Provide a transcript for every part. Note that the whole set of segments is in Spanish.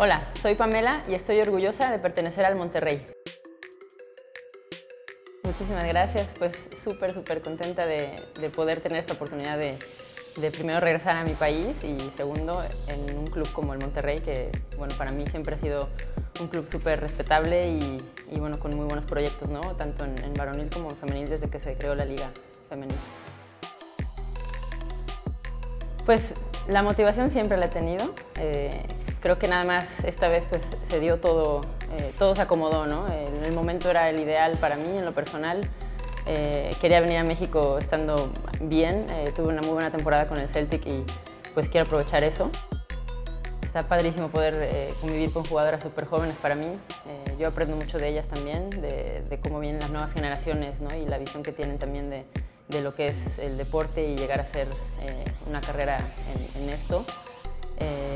Hola, soy Pamela y estoy orgullosa de pertenecer al Monterrey. Muchísimas gracias, pues súper, súper contenta de, poder tener esta oportunidad de, primero regresar a mi país y segundo en un club como el Monterrey, que bueno, para mí siempre ha sido un club súper respetable y, bueno, con muy buenos proyectos, ¿no? tanto en, en varonil como en femenil desde que se creó la liga femenil. Pues la motivación siempre la he tenido. Eh, creo que nada más esta vez pues se dio todo, eh, todo se acomodó, ¿no? En el momento era el ideal para mí en lo personal. Eh, quería venir a México estando bien, eh, tuve una muy buena temporada con el Celtic y pues quiero aprovechar eso. Está padrísimo poder convivir con jugadoras súper jóvenes para mí. yo aprendo mucho de ellas también, de, cómo vienen las nuevas generaciones ¿no? y la visión que tienen también de, de, lo que es el deporte y llegar a ser una carrera en, en esto. Eh,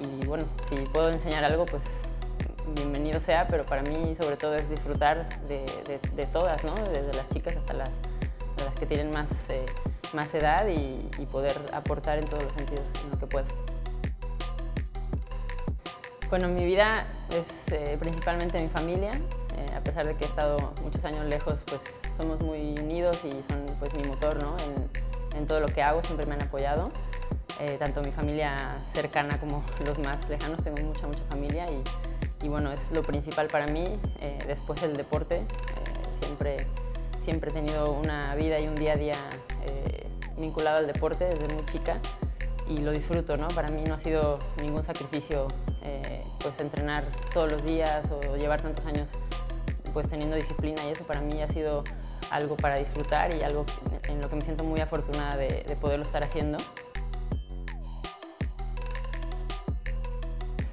y bueno, si puedo enseñar algo, pues bienvenido sea, pero para mí sobre todo es disfrutar de, todas, ¿no? desde las chicas hasta las, que tienen más, eh, más edad y, poder aportar en todos los sentidos en lo que pueda. Bueno, mi vida es eh, principalmente mi familia, a pesar de que he estado muchos años lejos, pues somos muy unidos y son pues mi motor ¿no? en todo lo que hago, siempre me han apoyado. Eh, tanto mi familia cercana como los más lejanos, tengo mucha, mucha familia y, bueno, es lo principal para mí. Eh, después el deporte, eh, siempre, siempre he tenido una vida y un día a día vinculado al deporte desde muy chica y lo disfruto, ¿no? Para mí no ha sido ningún sacrificio pues entrenar todos los días o llevar tantos años pues teniendo disciplina y eso para mí ha sido algo para disfrutar y algo en lo que me siento muy afortunada de, de poderlo estar haciendo.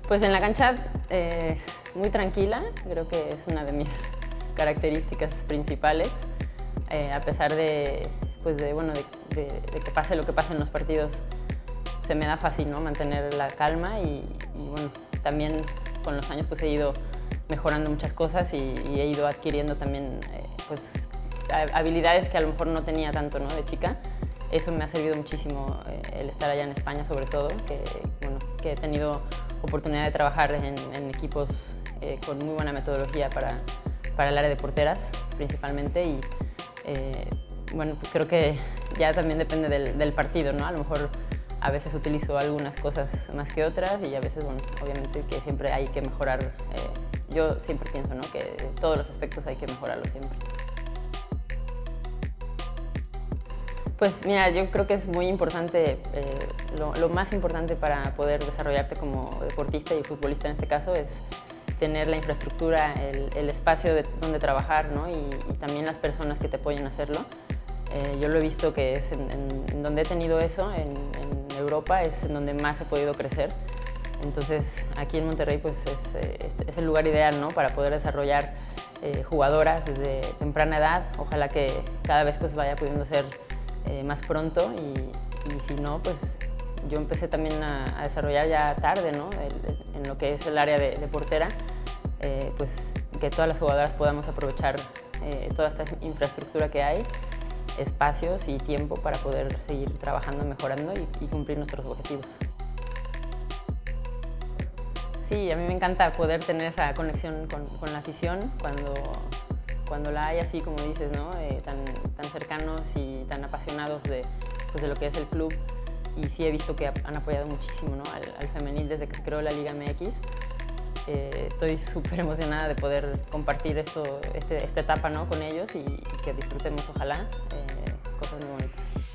Pues en la cancha eh, muy tranquila, creo que es una de mis características principales, eh, a pesar de, pues de, bueno, de, que pase lo que pase en los partidos, se me da fácil ¿no? mantener la calma y, bueno, también con los años pues he ido mejorando muchas cosas y, he ido adquiriendo también eh, pues, habilidades que a lo mejor no tenía tanto ¿no? de chica. Eso me ha servido muchísimo el estar allá en España sobre todo, que, bueno, que he tenido oportunidad de trabajar en, equipos eh, con muy buena metodología para, para, el área de porteras principalmente y eh, bueno, pues creo que ya también depende del, partido, ¿no? A lo mejor a veces utilizo algunas cosas más que otras y a veces, bueno, obviamente que siempre hay que mejorar. Eh, yo siempre pienso, ¿no? Que todos los aspectos hay que mejorarlos siempre. Pues mira, yo creo que es muy importante, eh, lo, más importante para poder desarrollarte como deportista y futbolista en este caso es tener la infraestructura, el, espacio de, donde trabajar ¿no? y, también las personas que te apoyen a hacerlo. Eh, yo lo he visto que es en, donde he tenido eso, en, Europa, es en donde más he podido crecer. Entonces aquí en Monterrey pues es, eh, es el lugar ideal ¿no? para poder desarrollar jugadoras desde temprana edad. Ojalá que cada vez pues vaya pudiendo ser eh, más pronto y, si no, pues yo empecé también a, desarrollar ya tarde, ¿no? en lo que es el área de, portera, eh, pues que todas las jugadoras podamos aprovechar eh, toda esta infraestructura que hay, espacios y tiempo para poder seguir trabajando, mejorando y, cumplir nuestros objetivos. Sí, a mí me encanta poder tener esa conexión con, con la afición cuando cuando la hay así, como dices, ¿no? Eh, tan, cercanos y tan apasionados de, pues, de lo que es el club. Y sí he visto que han apoyado muchísimo ¿no? al, femenil desde que se creó la Liga MX. Eh, estoy súper emocionada de poder compartir esto, este, esta etapa ¿no? con ellos y, que disfrutemos, ojalá, eh, cosas muy bonitas.